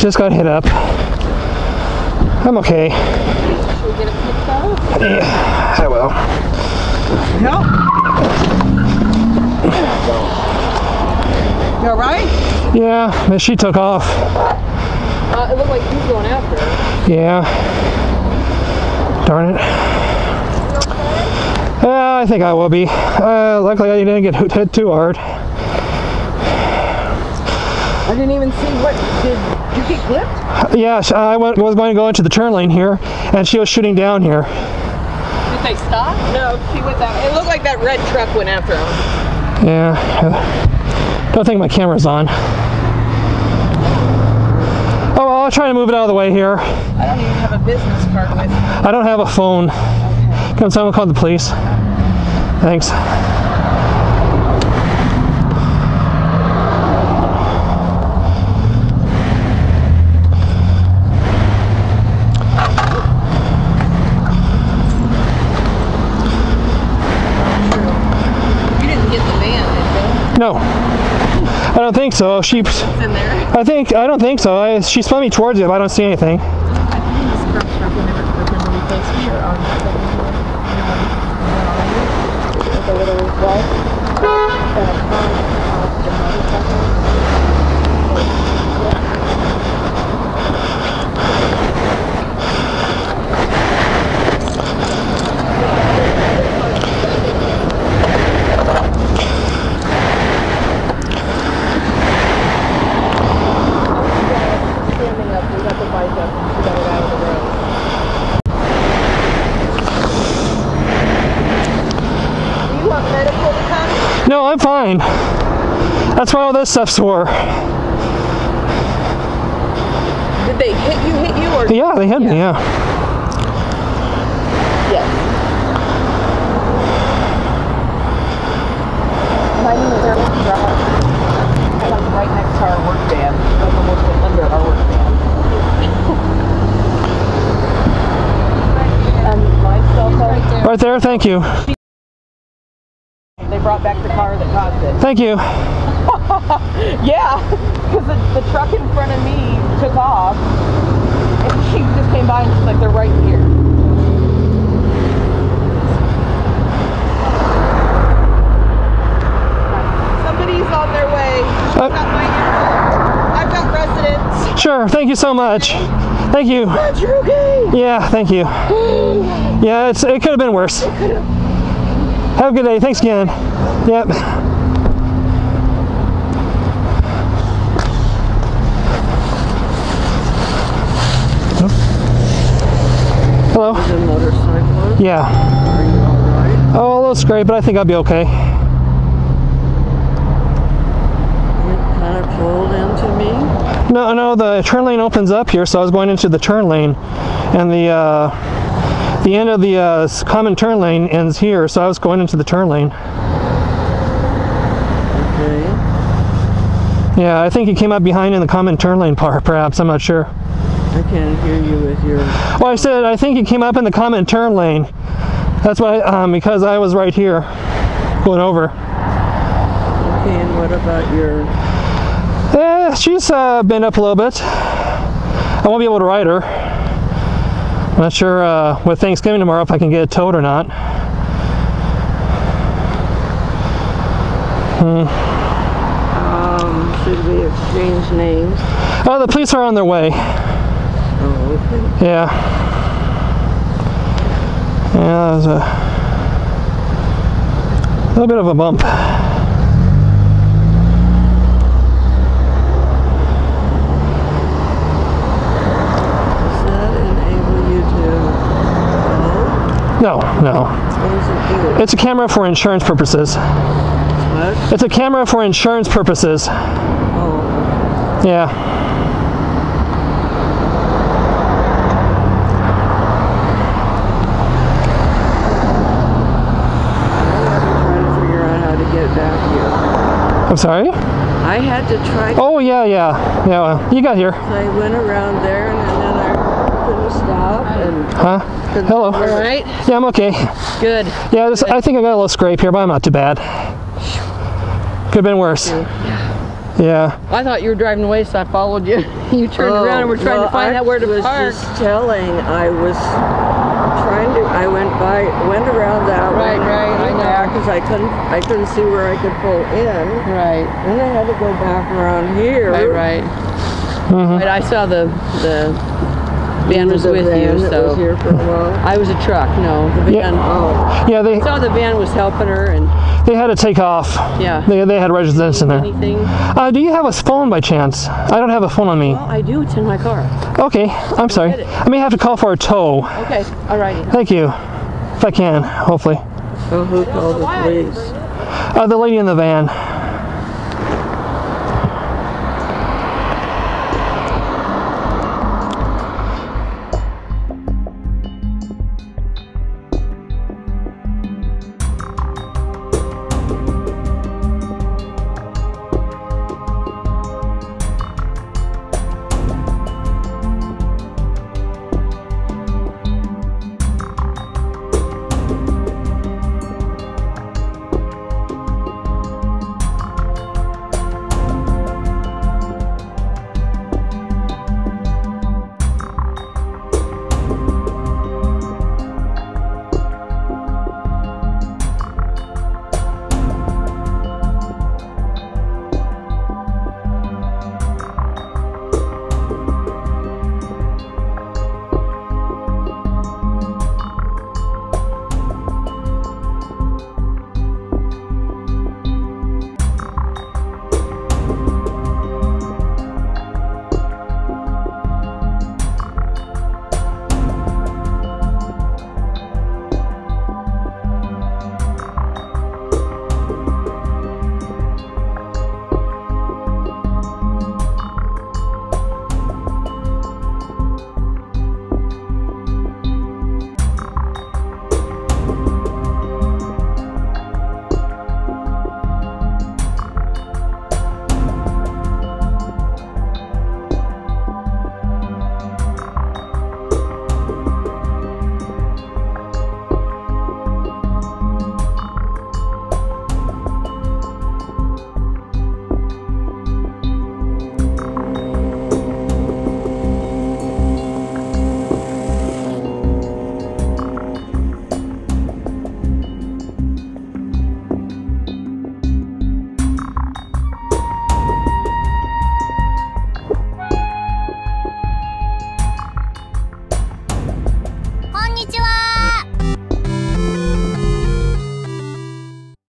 Yeah, just got hit up. I'm okay. Should we get it picked? Yeah, I will. No? You all right? Yeah, but she took off. Uh, it looked like he was going after her. Yeah. Darn it. Yeah, I think I will be. Uh, luckily, I didn't get hit hit too hard. I didn't even see what did you get clipped? Yes, I went, was going to go into the turn lane here, and she was shooting down here. Did they stop? No, she went that. It looked like that red truck went after him. Yeah. Don't think my camera's on. Oh, well, I'll try to move it out of the way here. I don't even have a business card with me. I don't have a phone. Can someone call the police? Thanks. You didn't get the van, did No. I don't think so. She. In there. I think, I don't think so. I, she spun me towards it, but I don't see anything up, we got the bike up, and she got it out of the road. Do you want medical to come? No, I'm fine. That's what all this stuff's for. Did they hit you, hit you, or? Yeah, they hit me, yeah. Yes. My name is Erin Brown. I live right next to our work van. I'm almost under our work van. and my cell phone. Right there, thank you. They brought back the car that caused it. Thank you. Yeah, because the, the truck in front of me took off, and she just came by and she's like, "They're right here." Somebody's on their way. Uh, Got my info. I've got residents. Sure, thank you so much. Thank you. Glad you're okay. Yeah, thank you. Yeah, it's, it could have been worse. Have a good day. Thanks again. Yep. Hello? Yeah. Are you all right? Oh, a little scrape, but I think I'll be okay. You kind of pulled into me. No, no, the turn lane opens up here, so I was going into the turn lane, and the uh, the end of the uh, common turn lane ends here, so I was going into the turn lane. Okay. Yeah, I think he came up behind in the common turn lane part, perhaps. I'm not sure. I can't hear you with your. Well, I said I think he came up in the common turn lane. That's why, um, because I was right here, going over. Okay, and what about your? Eh, she's uh, been up a little bit. I won't be able to ride her. I'm not sure uh, with Thanksgiving tomorrow if I can get it towed or not. Um, should we exchange names? Oh, the police are on their way. Oh, okay. Yeah. Yeah, was a little bit of a bump. Does that enable you to? No, no. It? It's a camera for insurance purposes. What? It's a camera for insurance purposes. Oh, Yeah. trying to figure out how to get back here. I'm sorry? I had to try. Oh, yeah, yeah. Yeah, well, you got here. I went around there and then I couldn't stop and. Huh? Hello. All right. Yeah, I'm okay. Good. Yeah, just, I think I got a little scrape here, but I'm not too bad. Could have been worse. Yeah. I thought you were driving away, so I followed you. you turned oh, around and we're trying Oh, well, to find I out where to was park. just telling, I was I went by, went around that Right, way. right, I know. Because I couldn't, I couldn't see where I could pull in. Right, Then I had to go back around here. right, right. Mm-hmm. Right, I saw the the van was The with van you, that so was here for a while. I was a truck. No, the Yeah. van. Oh, Yeah, they I saw the van was helping her, and they had to take off. yeah. They, they had residents in there. Anything? Uh, do you have a phone by chance? I don't have a phone on me. Well, I do. It's in my car. Okay, I'm sorry. I may have to call for a tow. Okay, alrighty. Thank you. If I can, hopefully. oh, who called the police? Uh, the lady in the van.